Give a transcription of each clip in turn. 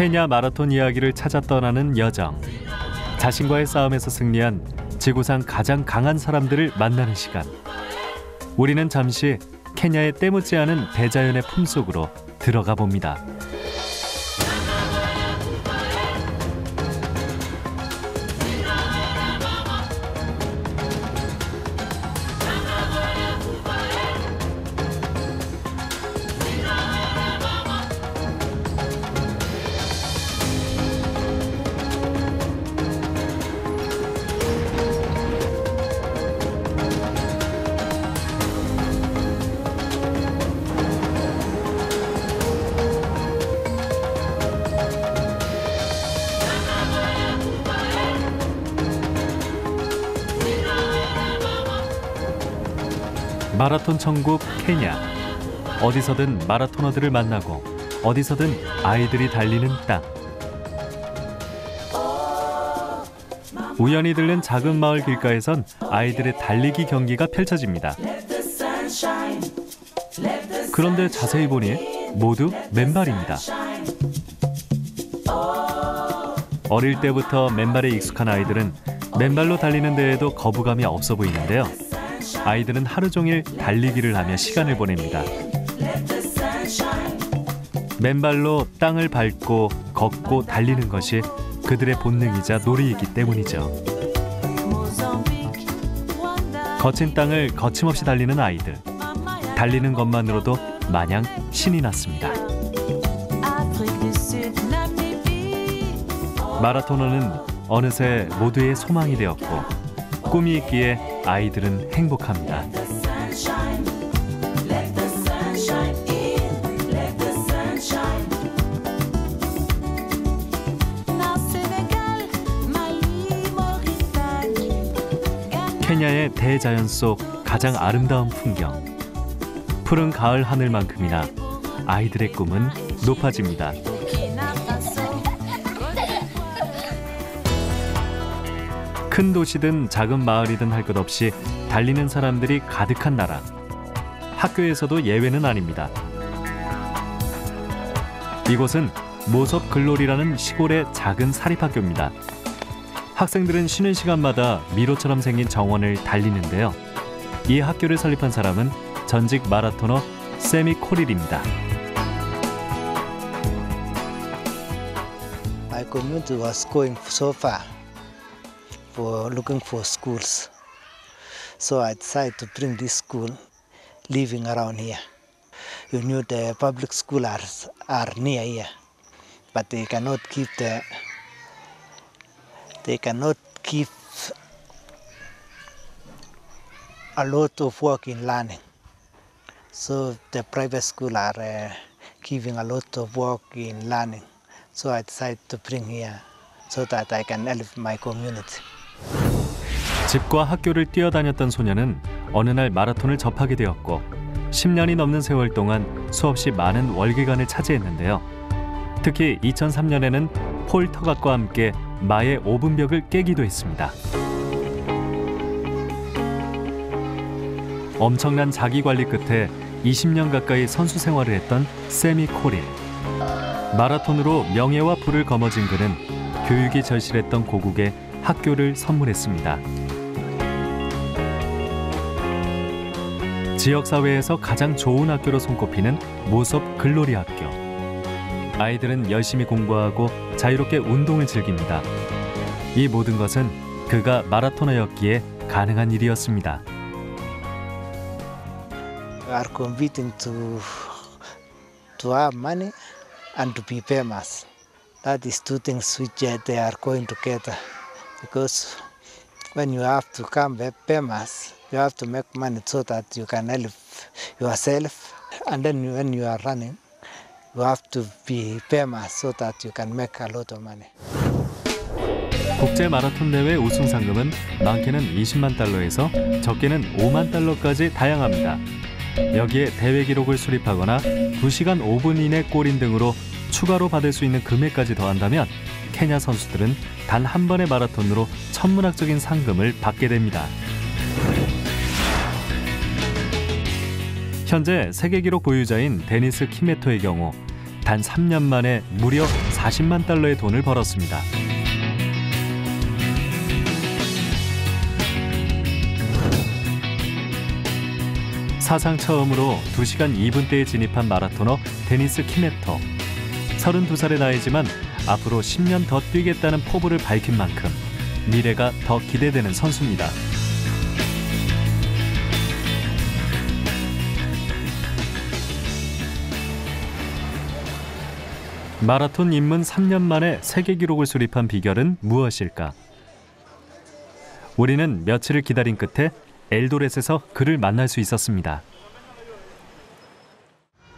케냐 마라톤 이야기를 찾아 떠나는 여정. 자신과의 싸움에서 승리한 지구상 가장 강한 사람들을 만나는 시간. 우리는 잠시 케냐의 때묻지 않은 대자연의 품속으로 들어가 봅니다. 마라톤 천국 케냐. 어디서든 마라토너들을 만나고 어디서든 아이들이 달리는 땅. 우연히 들른 작은 마을 길가에선 아이들의 달리기 경기가 펼쳐집니다. 그런데 자세히 보니 모두 맨발입니다. 어릴 때부터 맨발에 익숙한 아이들은 맨발로 달리는 데에도 거부감이 없어 보이는데요. 아이들은 하루 종일 달리기를 하며 시간을 보냅니다. 맨발로 땅을 밟고 걷고 달리는 것이 그들의 본능이자 놀이이기 때문이죠. 거친 땅을 거침없이 달리는 아이들. 달리는 것만으로도 마냥 신이 났습니다. 마라토너는 어느새 모두의 소망이 되었고 꿈이 있기에 아이들은 행복합니다. 케냐의 대자연 속 가장 아름다운 풍경. 푸른 가을 하늘만큼이나 아이들의 꿈은 높아집니다. 큰 도시든 작은 마을이든 할 것 없이 달리는 사람들이 가득한 나라. 학교에서도 예외는 아닙니다. 이곳은 모섭 글로리라는 시골의 작은 사립학교입니다. 학생들은 쉬는 시간마다 미로처럼 생긴 정원을 달리는데요. 이 학교를 설립한 사람은 전직 마라토너 세미 코릴입니다. My community was. For looking for schools. So I decided to bring this school living around here. You knew the public schools are, are near here, but they cannot keep the they cannot keep a lot of work in learning. So the private school are uh, giving a lot of work in learning. So I decided to bring here so that I can help my community. 집과 학교를 뛰어다녔던 소녀는 어느 날 마라톤을 접하게 되었고 10년이 넘는 세월 동안 수없이 많은 월계관을 차지했는데요. 특히 2003년에는 폴 터각과 함께 마의 5분벽을 깨기도 했습니다. 엄청난 자기 관리 끝에 20년 가까이 선수 생활을 했던 세미 코릴. 마라톤으로 명예와 부를 거머쥔 그는 교육이 절실했던 고국에 학교를 선물했습니다. 지역 사회에서 가장 좋은 학교로 손꼽히는 모섭 글로리 학교. 아이들은 열심히 공부하고 자유롭게 운동을 즐깁니다. 이 모든 것은 그가 마라토너였기에 가능한 일이었습니다. are competing to to have money and to be famous. That is two things which uh, they are going together. Because when you have to come famous, you have to make money so that you can help yourself. And then when you are running, you have to be famous so that you can make a lot of money. 국제 마라톤 대회 우승 상금은 많게는 20만 달러에서 적게는 5만 달러까지 다양합니다. 여기에 대회 기록을 수립하거나 2시간 5분 이내 골인 등으로 추가로 받을 수 있는 금액까지 더한다면 케냐 선수들은 단 한 번의 마라톤으로 천문학적인 상금을 받게 됩니다. 현재 세계 기록 보유자인 데니스 키메토의 경우 단 3년 만에 무려 40만 달러의 돈을 벌었습니다. 사상 처음으로 2시간 2분대에 진입한 마라토너 데니스 키메토. 32살의 나이지만 앞으로 10년 더 뛰겠다는 포부를 밝힌 만큼 미래가 더 기대되는 선수입니다. 마라톤 입문 3년 만에 세계 기록을 수립한 비결은 무엇일까? 우리는 며칠을 기다린 끝에 엘도렛에서 그를 만날 수 있었습니다.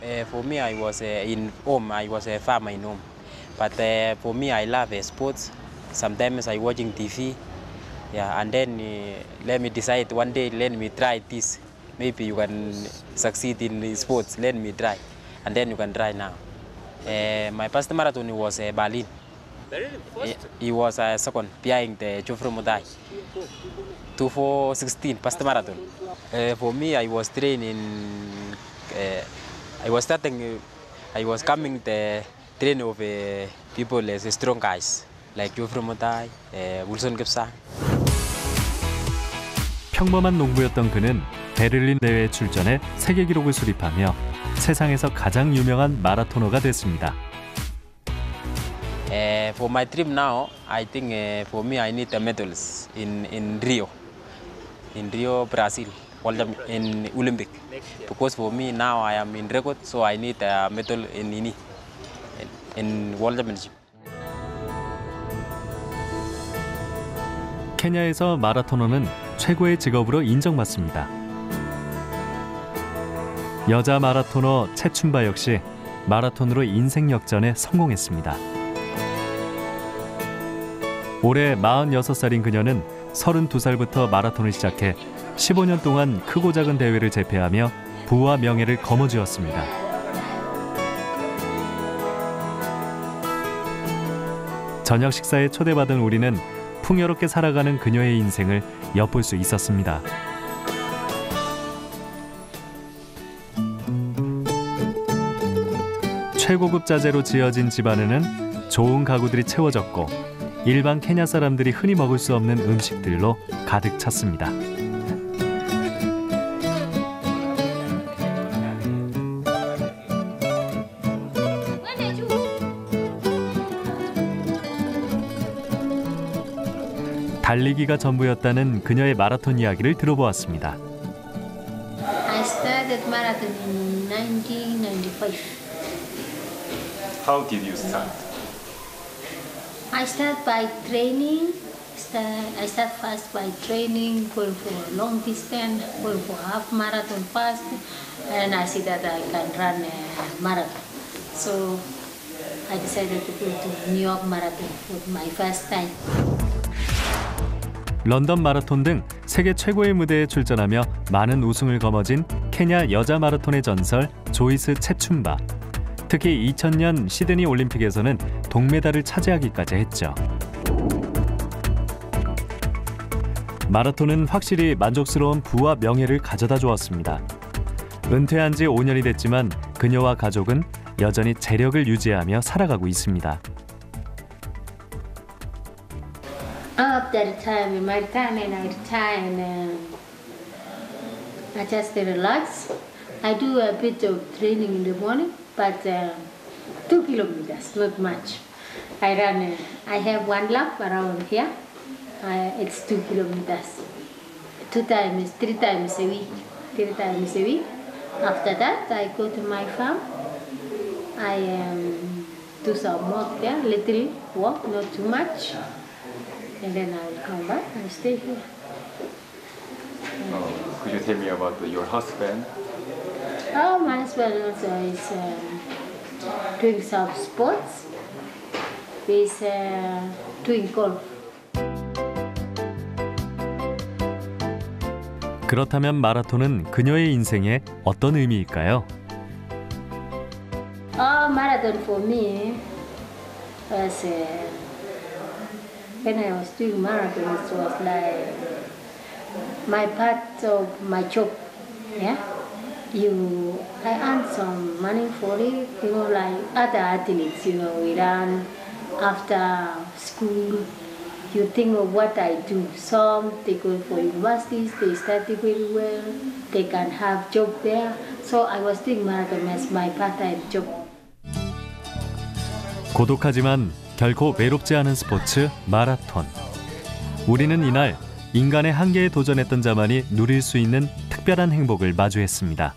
Uh, for me, I was uh, in home. I was a farmer in home. But uh, for me, I love uh, sports. Sometimes I watching TV. Yeah, and then uh, let me decide one day. Let me try this. Maybe you can succeed in sports. Let me try, and then you can try now. Uh, my first marathon was uh, Berlin. He, he was uh, second behind the Geoffrey Mutai. 2416 first marathon. For me, I was training. Uh, I was starting. I was coming the train of uh, people as strong guys like Geoffrey Mutai, uh, Wilson Gibson. 평범한 농부였던 그는 베를린 대회에 출전해 세계 기록을 수립하며 세상에서 가장 유명한 마라토너가 됐습니다. Uh, for my trip now, I think uh, for me I need the medals in, in Rio, in Rio, Brazil, in Olympic. Because for me now I am in record, so I need a medal in in, in World Championship. 케냐에서 마라토너는 최고의 직업으로 인정받습니다. 여자 마라토너 채춘바 역시 마라톤으로 인생 역전에 성공했습니다. 올해 46살인 그녀는 32살부터 마라톤을 시작해 15년 동안 크고 작은 대회를 제패하며 부와 명예를 거머쥐었습니다. 저녁 식사에 초대받은 우리는 풍요롭게 살아가는 그녀의 인생을 엿볼 수 있었습니다. 최고급 자재로 지어진 집안에는 좋은 가구들이 채워졌고 일반 케냐 사람들이 흔히 먹을 수 없는 음식들로 가득 찼습니다. 달리기가 전부였다는 그녀의 마라톤 이야기를 들어보았습니다. I started marathon in 1995. How did you start? I start by training. Start, I start first by training, going for long distance, going for half marathon first, and I see that I can run a marathon. So I decided to go to New York Marathon for my first time. 런던 마라톤 등 세계 최고의 무대에 출전하며 많은 우승을 거머쥔 케냐 여자 마라톤의 전설 조이스 채춘바. 특히 2000년 시드니 올림픽에서는 동메달을 차지하기까지 했죠. 마라톤은 확실히 만족스러운 부와 명예를 가져다 주었습니다. 은퇴한 지 5년이 됐지만 그녀와 가족은 여전히 재력을 유지하며 살아가고 있습니다. After in my retirement, I retire and um, I just relax. I do a bit of training in the morning, but uh, two kilometers, not much. I run. Uh, I have one lap around here. Uh, it's two kilometers. Two times, three times a week. Three times a week. After that, I go to my farm. I um, do some work there, little work, not too much and then I will come back and stay here. Uh, could you tell me about your husband? Oh, my husband also is um, doing some sports. He's uh, doing golf. 그렇다면 마라톤은 그녀의 인생에 어떤 의미일까요? Oh, marathon for me was uh, when I was doing marathon. It was like my part of my job. Yeah, you I earn some money for it. You know, like other athletes, you know, we run after school. You think of what I do. Some they go for universities, they study very well, they can have job there. So I was doing marathon as my part-time job. 고독하지만 결코 외롭지 않은 스포츠 마라톤. 우리는 이날 인간의 한계에 도전했던 자만이 누릴 수 있는 특별한 행복을 마주했습니다.